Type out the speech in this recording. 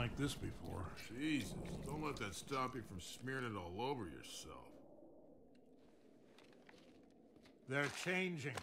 like this before. Jesus, don't let that stop you from smearing it all over yourself. They're changing.